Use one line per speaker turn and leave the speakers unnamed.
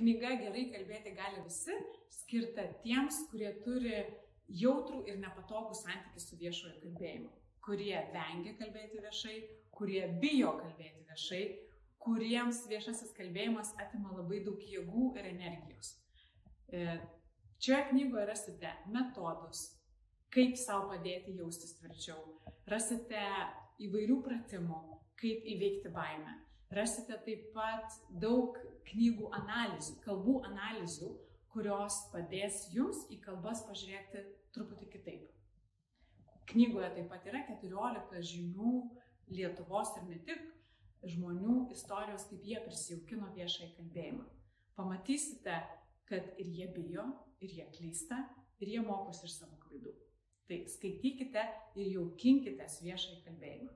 Knyga gerai kalbėti gali visi, skirta tiems, kurie turi jautrų ir nepatogų santykių su viešojo kalbėjimu, kurie vengia kalbėti viešai, kurie bijo kalbėti viešai, kuriems viešasis kalbėjimas atima labai daug jėgų ir energijos. E, čia knygoje rasite metodus, kaip savo padėti jaustis tvirčiau, rasite įvairių pratimų, kaip įveikti baimę. Rasite taip pat daug knygų analizių, kalbų analizių, kurios padės jums į kalbas pažiūrėti truputį kitaip. Knygoje taip pat yra 14 žymių Lietuvos ir ne tik žmonių istorijos, kaip jie prisijaukino viešai kalbėjimą. Pamatysite, kad ir jie bijo, ir jie klysta, ir jie mokosi iš savo klaidų. Tai skaitykite ir jaukinkite viešai kalbėjimą.